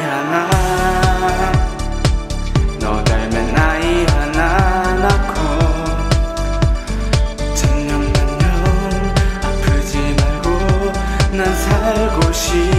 하나. 너 닮은 아이 하나 낳고 천년만년 아프지 말고 난 살고 싶어.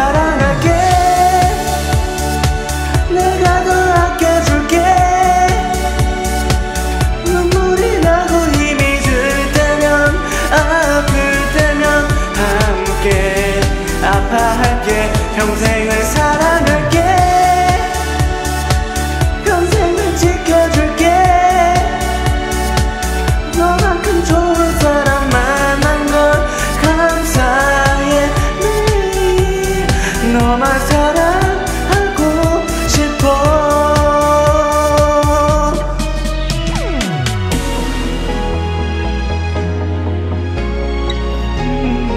사랑할게. 내가 더 아껴줄게. 눈물이 나고 힘이 들 때면 아플 때면 함께 아파할게. 평생을 사랑할게. 너만 사랑하고 싶어 음.